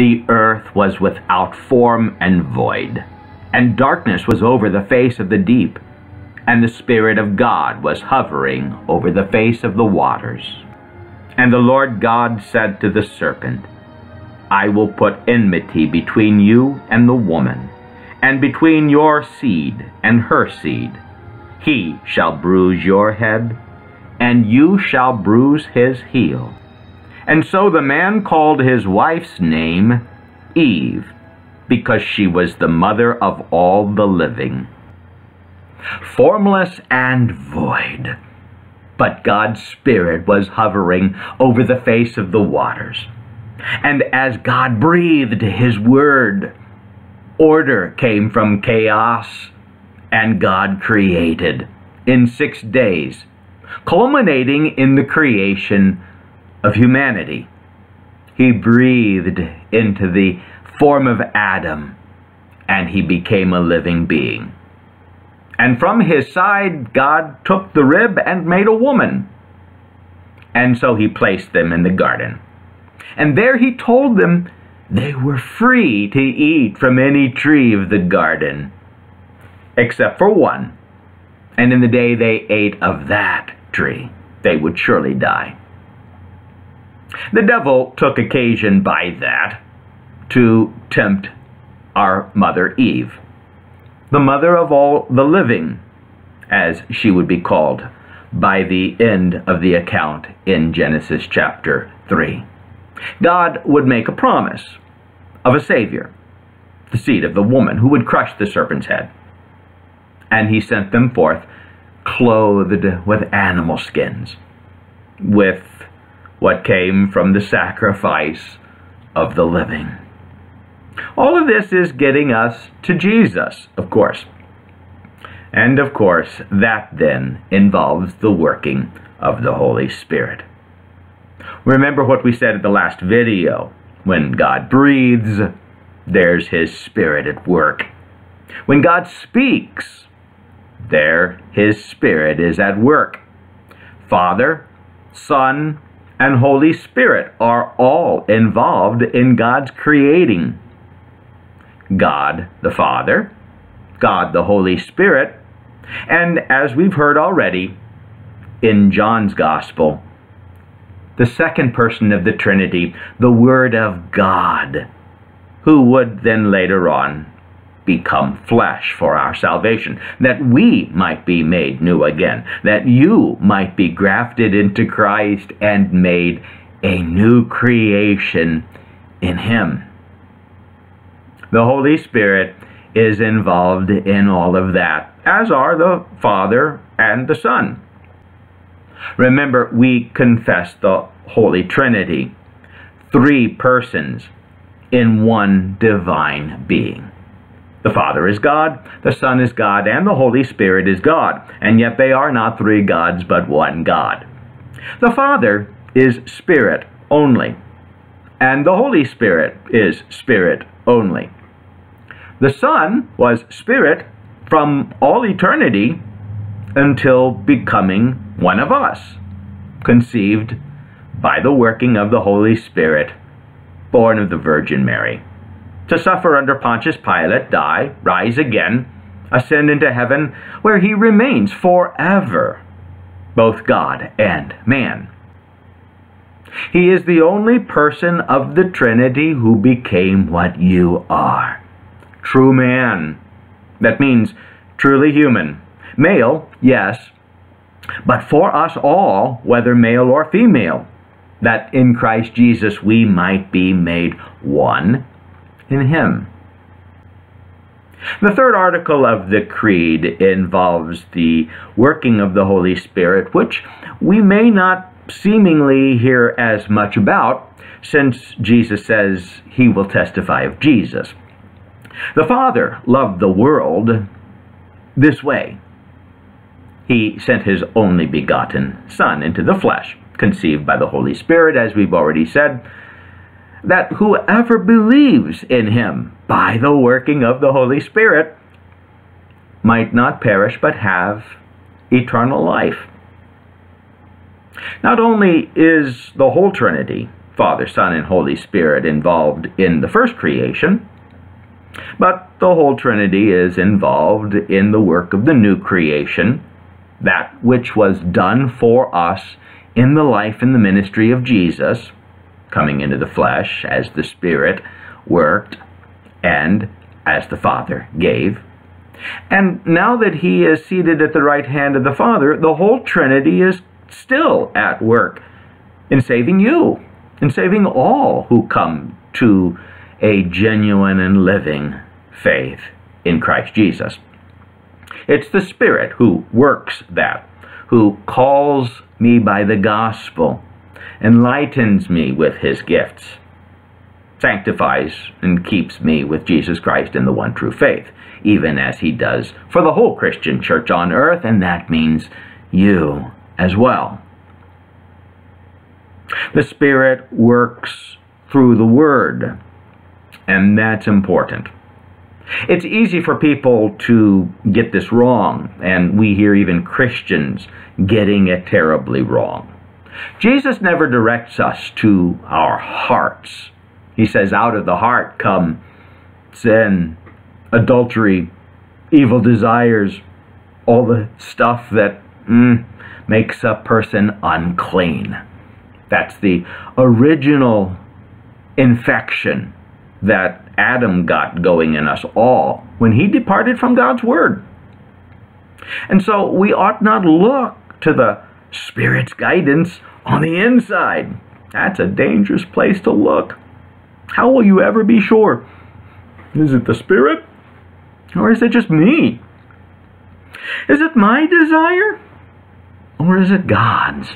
the earth was without form and void, and darkness was over the face of the deep, and the Spirit of God was hovering over the face of the waters. And the Lord God said to the serpent, I will put enmity between you and the woman, and between your seed and her seed. He shall bruise your head, and you shall bruise his heel. And so the man called his wife's name Eve, because she was the mother of all the living. Formless and void, but God's Spirit was hovering over the face of the waters. And as God breathed his word, order came from chaos, and God created in six days, culminating in the creation of humanity. He breathed into the form of Adam, and he became a living being. And from his side, God took the rib and made a woman. And so he placed them in the garden. And there he told them they were free to eat from any tree of the garden, except for one. And in the day they ate of that tree, they would surely die. The devil took occasion by that to tempt our mother Eve, the mother of all the living, as she would be called by the end of the account in Genesis chapter 3. God would make a promise of a Savior, the seed of the woman who would crush the serpent's head. And he sent them forth clothed with animal skins, with what came from the sacrifice of the living. All of this is getting us to Jesus, of course. And of course, that then involves the working of the Holy Spirit. Remember what we said at the last video. When God breathes, there's His Spirit at work. When God speaks, there His Spirit is at work. Father, Son, and Holy Spirit are all involved in God's creating. God the Father, God the Holy Spirit, and as we've heard already in John's Gospel, the second person of the Trinity, the Word of God, who would then later on become flesh for our salvation, that we might be made new again, that you might be grafted into Christ and made a new creation in Him. The Holy Spirit is involved in all of that, as are the Father and the Son. Remember, we confess the Holy Trinity, three persons in one divine being. The Father is God, the Son is God, and the Holy Spirit is God, and yet they are not three gods but one God. The Father is Spirit only, and the Holy Spirit is Spirit only. The Son was Spirit from all eternity until becoming one of us, conceived by the working of the Holy Spirit, born of the Virgin Mary to suffer under Pontius Pilate, die, rise again, ascend into heaven, where he remains forever, both God and man. He is the only person of the Trinity who became what you are true man. That means truly human. Male, yes, but for us all, whether male or female, that in Christ Jesus we might be made one in Him. The third article of the Creed involves the working of the Holy Spirit, which we may not seemingly hear as much about, since Jesus says he will testify of Jesus. The Father loved the world this way. He sent his only begotten Son into the flesh, conceived by the Holy Spirit, as we've already said, that whoever believes in him by the working of the Holy Spirit might not perish but have eternal life. Not only is the whole Trinity, Father, Son, and Holy Spirit involved in the first creation, but the whole Trinity is involved in the work of the new creation, that which was done for us in the life and the ministry of Jesus, coming into the flesh as the Spirit worked and as the Father gave. And now that he is seated at the right hand of the Father, the whole Trinity is still at work in saving you, in saving all who come to a genuine and living faith in Christ Jesus. It's the Spirit who works that, who calls me by the gospel, enlightens me with his gifts, sanctifies and keeps me with Jesus Christ in the one true faith, even as he does for the whole Christian church on earth, and that means you as well. The Spirit works through the Word, and that's important. It's easy for people to get this wrong, and we hear even Christians getting it terribly wrong. Jesus never directs us to our hearts. He says, out of the heart come sin, adultery, evil desires, all the stuff that mm, makes a person unclean. That's the original infection that Adam got going in us all when he departed from God's Word. And so we ought not look to the Spirit's guidance on the inside. That's a dangerous place to look. How will you ever be sure? Is it the Spirit? Or is it just me? Is it my desire? Or is it God's?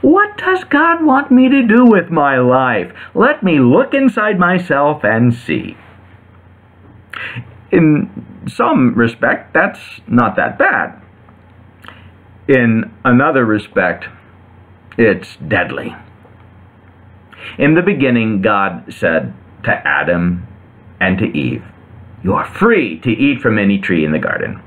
What does God want me to do with my life? Let me look inside myself and see. In some respect, that's not that bad. In another respect, it's deadly. In the beginning, God said to Adam and to Eve, You are free to eat from any tree in the garden.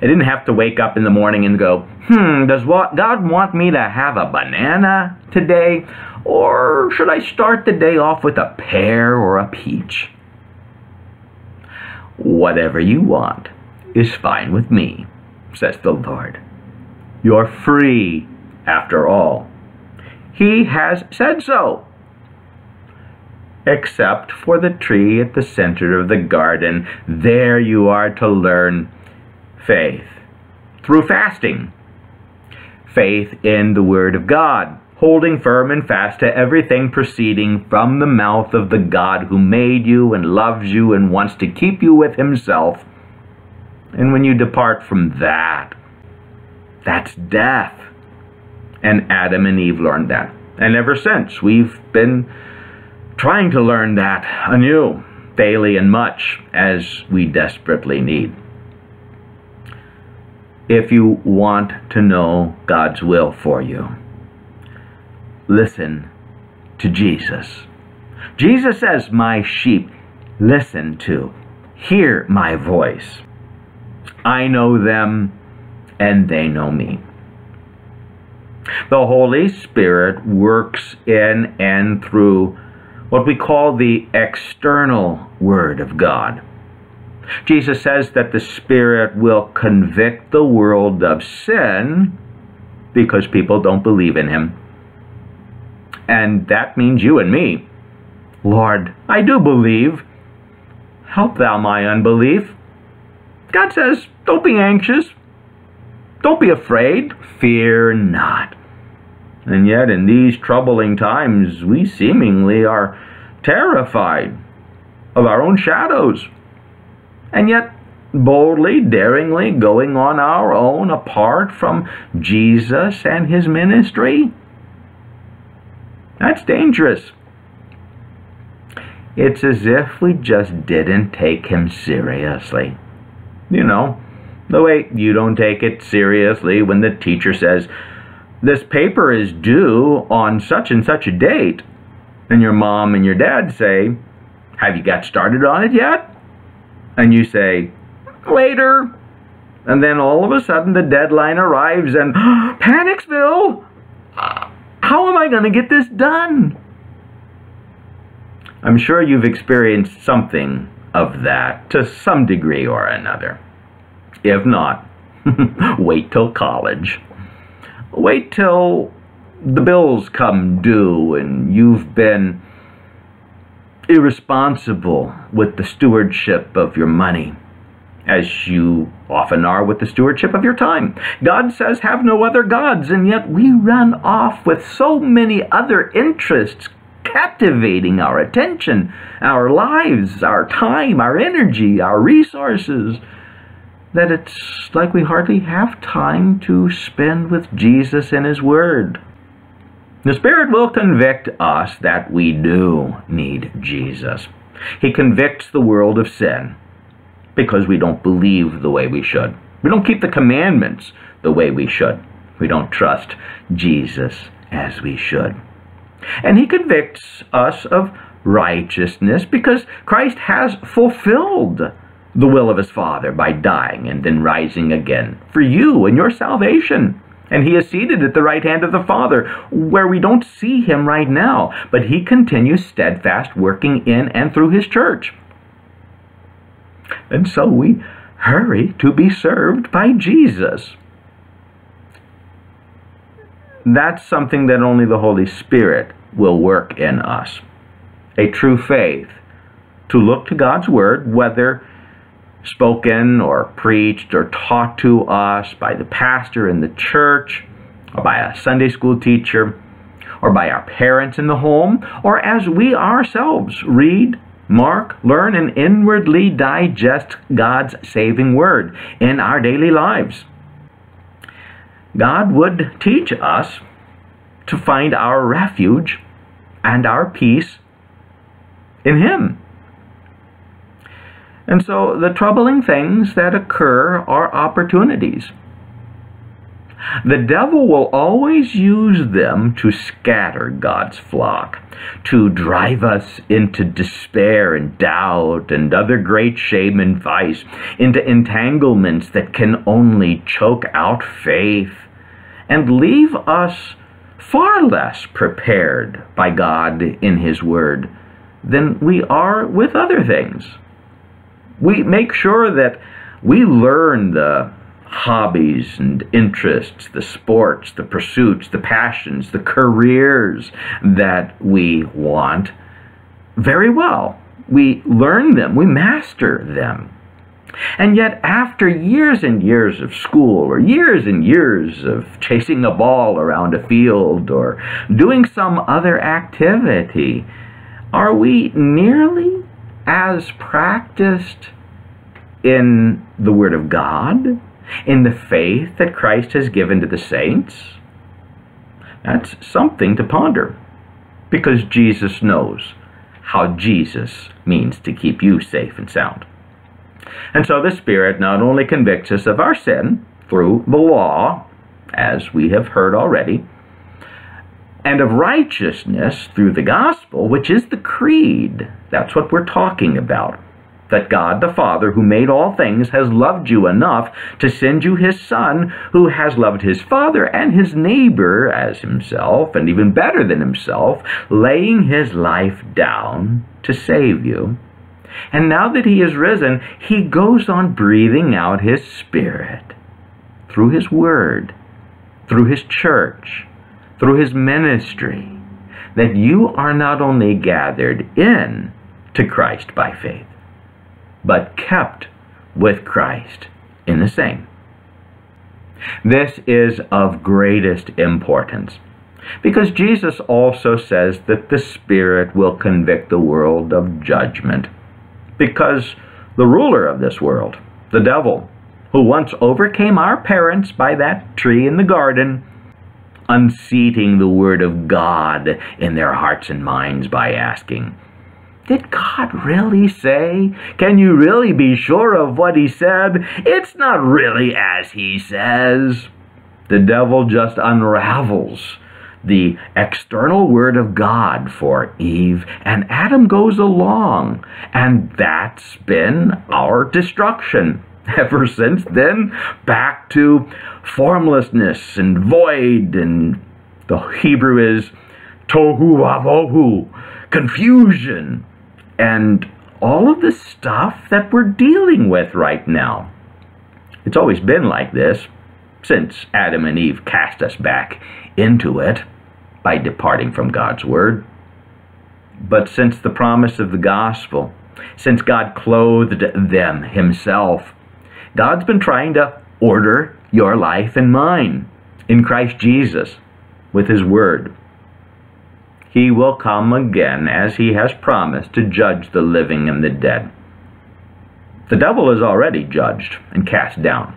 They didn't have to wake up in the morning and go, hmm, does God want me to have a banana today? Or should I start the day off with a pear or a peach? Whatever you want is fine with me, says the Lord. You're free, after all. He has said so. Except for the tree at the center of the garden. There you are to learn faith through fasting. Faith in the Word of God, holding firm and fast to everything proceeding from the mouth of the God who made you and loves you and wants to keep you with Himself. And when you depart from that, that's death. And Adam and Eve learned that. And ever since, we've been trying to learn that anew, daily and much, as we desperately need if you want to know God's will for you. Listen to Jesus. Jesus says, My sheep listen to, hear my voice. I know them and they know me. The Holy Spirit works in and through what we call the external Word of God. Jesus says that the Spirit will convict the world of sin because people don't believe in Him. And that means you and me. Lord, I do believe. Help thou my unbelief. God says, don't be anxious. Don't be afraid. Fear not. And yet, in these troubling times, we seemingly are terrified of our own shadows and yet boldly, daringly going on our own apart from Jesus and his ministry? That's dangerous. It's as if we just didn't take him seriously. You know, the way you don't take it seriously when the teacher says, this paper is due on such and such a date, and your mom and your dad say, have you got started on it yet? and you say, later. And then all of a sudden the deadline arrives and Panicsville! How am I going to get this done? I'm sure you've experienced something of that to some degree or another. If not, wait till college. Wait till the bills come due and you've been irresponsible with the stewardship of your money, as you often are with the stewardship of your time. God says, Have no other gods, and yet we run off with so many other interests captivating our attention, our lives, our time, our energy, our resources, that it's like we hardly have time to spend with Jesus and His Word. The Spirit will convict us that we do need Jesus. He convicts the world of sin because we don't believe the way we should. We don't keep the commandments the way we should. We don't trust Jesus as we should. And He convicts us of righteousness because Christ has fulfilled the will of His Father by dying and then rising again for you and your salvation. And he is seated at the right hand of the Father, where we don't see him right now, but he continues steadfast working in and through his church. And so we hurry to be served by Jesus. That's something that only the Holy Spirit will work in us. A true faith to look to God's Word, whether spoken or preached or taught to us by the pastor in the church, or by a Sunday school teacher, or by our parents in the home, or as we ourselves read, mark, learn, and inwardly digest God's saving word in our daily lives. God would teach us to find our refuge and our peace in Him. And so the troubling things that occur are opportunities. The devil will always use them to scatter God's flock, to drive us into despair and doubt and other great shame and vice, into entanglements that can only choke out faith and leave us far less prepared by God in His Word than we are with other things we make sure that we learn the hobbies and interests, the sports, the pursuits, the passions, the careers that we want very well. We learn them, we master them. And yet, after years and years of school, or years and years of chasing a ball around a field, or doing some other activity, are we nearly as practiced in the Word of God, in the faith that Christ has given to the saints? That's something to ponder because Jesus knows how Jesus means to keep you safe and sound. And so the Spirit not only convicts us of our sin through the law, as we have heard already, and of righteousness through the gospel, which is the creed. That's what we're talking about. That God the Father, who made all things, has loved you enough to send you his Son, who has loved his Father and his neighbor as himself, and even better than himself, laying his life down to save you. And now that he is risen, he goes on breathing out his Spirit through his Word, through his church, through his ministry, that you are not only gathered in to Christ by faith, but kept with Christ in the same. This is of greatest importance because Jesus also says that the Spirit will convict the world of judgment because the ruler of this world, the devil, who once overcame our parents by that tree in the garden, unseating the Word of God in their hearts and minds by asking, Did God really say? Can you really be sure of what He said? It's not really as He says. The devil just unravels the external word of God for Eve, and Adam goes along, and that's been our destruction. ever since then, back to formlessness and void, and the Hebrew is tohu wavohu, confusion, and all of the stuff that we're dealing with right now. It's always been like this since Adam and Eve cast us back into it by departing from God's Word. But since the promise of the gospel, since God clothed them Himself, God's been trying to order your life and mine in Christ Jesus with His Word. He will come again as He has promised to judge the living and the dead. The devil is already judged and cast down.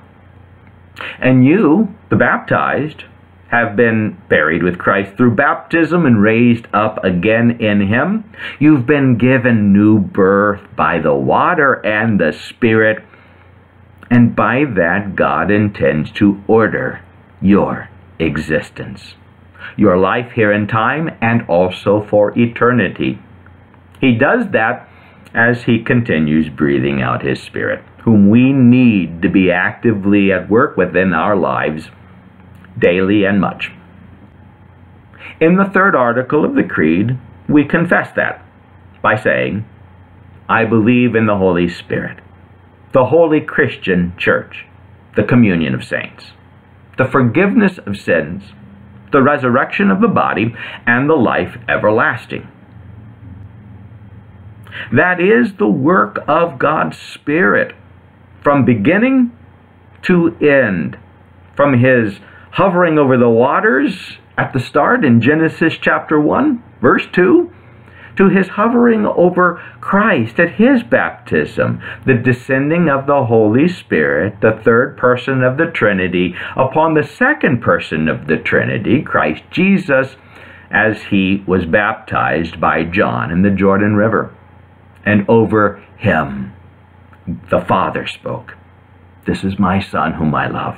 And you, the baptized, have been buried with Christ through baptism and raised up again in Him. You've been given new birth by the water and the Spirit. And by that, God intends to order your existence, your life here in time, and also for eternity. He does that as He continues breathing out His Spirit, whom we need to be actively at work within our lives daily and much. In the third article of the Creed, we confess that by saying, I believe in the Holy Spirit, the Holy Christian Church, the communion of saints, the forgiveness of sins, the resurrection of the body, and the life everlasting. That is the work of God's Spirit from beginning to end, from His hovering over the waters at the start in Genesis chapter 1, verse 2, to his hovering over Christ at his baptism, the descending of the Holy Spirit, the third person of the Trinity, upon the second person of the Trinity, Christ Jesus, as he was baptized by John in the Jordan River. And over him the Father spoke, This is my Son whom I love.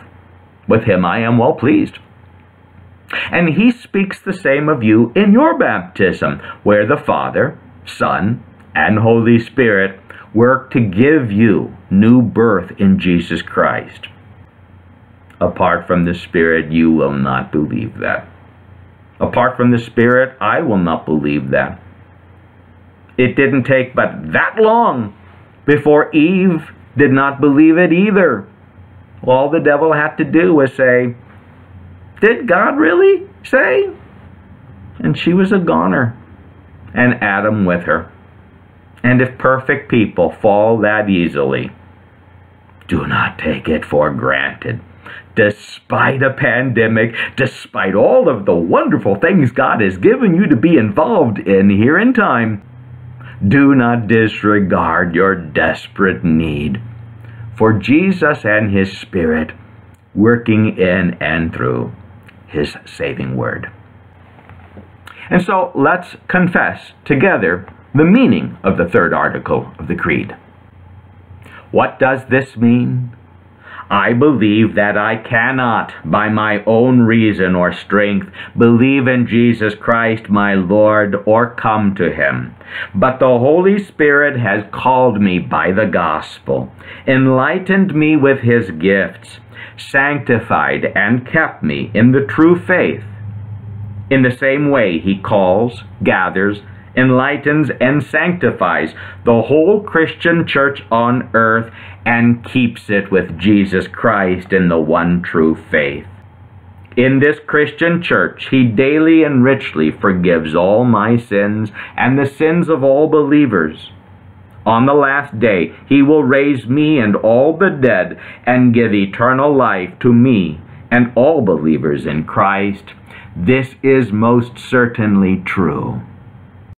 With him I am well pleased. And he speaks the same of you in your baptism, where the Father, Son, and Holy Spirit work to give you new birth in Jesus Christ. Apart from the Spirit, you will not believe that. Apart from the Spirit, I will not believe that. It didn't take but that long before Eve did not believe it either. All the devil had to do was say, Did God really say? And she was a goner, and Adam with her. And if perfect people fall that easily, do not take it for granted. Despite a pandemic, despite all of the wonderful things God has given you to be involved in here in time, do not disregard your desperate need for Jesus and His Spirit working in and through His saving word. And so let's confess together the meaning of the third article of the Creed. What does this mean? I believe that I cannot, by my own reason or strength, believe in Jesus Christ my Lord or come to him. But the Holy Spirit has called me by the gospel, enlightened me with his gifts, sanctified and kept me in the true faith. In the same way, he calls, gathers, enlightens, and sanctifies the whole Christian church on earth and keeps it with Jesus Christ in the one true faith. In this Christian church, he daily and richly forgives all my sins and the sins of all believers. On the last day, he will raise me and all the dead and give eternal life to me and all believers in Christ. This is most certainly true.